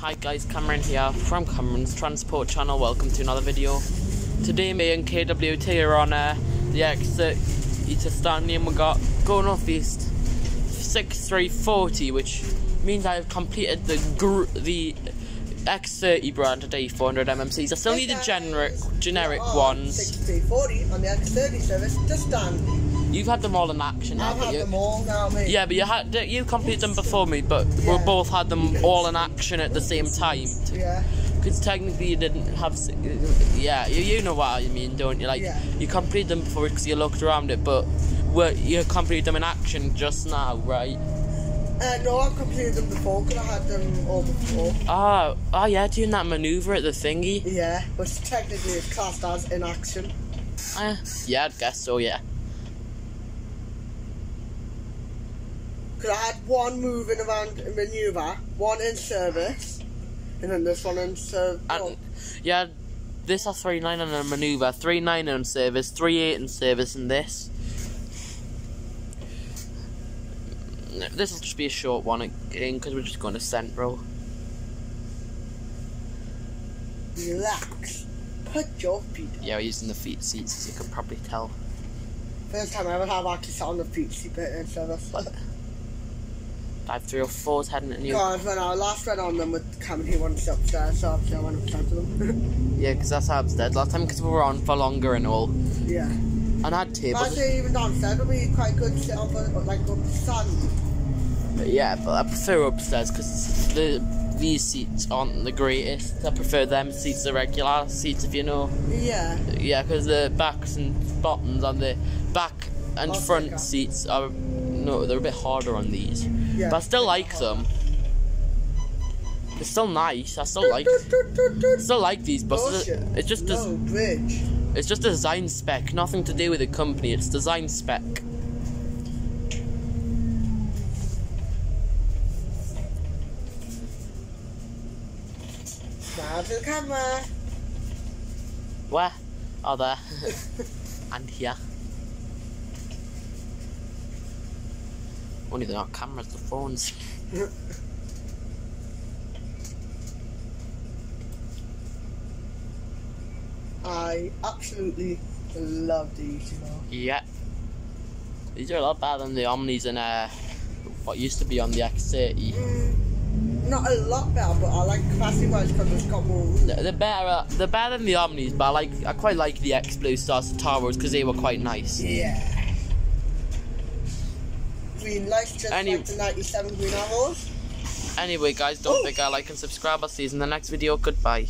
Hi guys, Cameron here from Cameron's Transport Channel. Welcome to another video. Today me and KWT are on uh, the exit to Stanley and we got going off east 6340 which means I've completed the the X30 brand today 400 MMCs. I still need the generic generic oh, ones. 6340 on the X30 service to Stanley. You've had them all in action, I've had you? them all now, mate. Yeah, but you had you completed them before me, but we both had them all in action at the same time. Yeah. Because technically you didn't have, yeah, you, you know what I mean, don't you? Like Yeah. you completed them before because you looked around it, but you completed them in action just now, right? Uh, no, I've completed them before because I had them all before. Ah, oh yeah, doing that maneuver at the thingy. Yeah, which technically is classed as in action. Uh, yeah, I guess so. Yeah. Because I had one moving around in manoeuvre, one in service, and then this one in service. And yeah, this has three nine on a maneuver, three nine on service, three eight in service, and this. This will just be a short one again because we're just going to Central. relax. Put your feet. Yeah, we're using the feet seats as you can probably tell. First time I ever have actually sat on the feet seat in service. Dive 304 is heading to New Because when I last went on them with Cameron, he wanted upstairs, so obviously I went upstairs with them. Yeah, because that's how upstairs. Last time because we were on for longer and all. yeah. And I had tables. say even downstairs would be quite good to sit on, but like up sand. Yeah, but I prefer upstairs because the these seats aren't the greatest. I prefer them seats, the regular seats, if you know. Yeah. Yeah, because the backs and bottoms on the back and front seats are no, they're a bit harder on these. Yeah. But I still like them. They're still nice. I still like still like these buses. It's just it's just design spec, nothing to do with the company. It's design spec. Now to the camera. Where? Oh, there. and here. Only they're not cameras, the phones. I absolutely love these, you know. Yeah. These are a lot better than the Omnis and uh, what used to be on the X30. Mm, not a lot better, but I like capacity wise because it's got more room. They're better. They're better than the Omnis, but I like. I quite like the X Blue Star Citaros because they were quite nice. Yeah. Green lights just Any- like the 97 green arrows. Anyway, guys, don't oh! forget to like and subscribe. I'll see you in the next video. Goodbye.